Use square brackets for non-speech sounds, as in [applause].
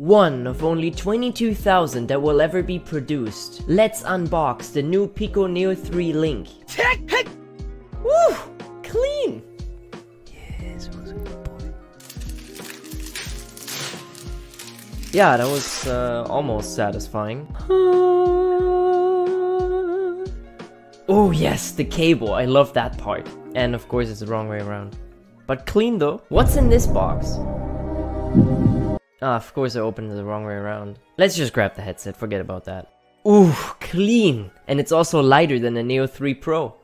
One of only 22,000 that will ever be produced. Let's unbox the new Pico Neo 3 Link. Woo! Clean! Yes, was a good boy. Yeah, that was uh, almost satisfying. [sighs] Oh yes, the cable, I love that part. And of course it's the wrong way around. But clean though. What's in this box? Ah, of course I opened it the wrong way around. Let's just grab the headset, forget about that. Ooh, clean! And it's also lighter than the Neo 3 Pro.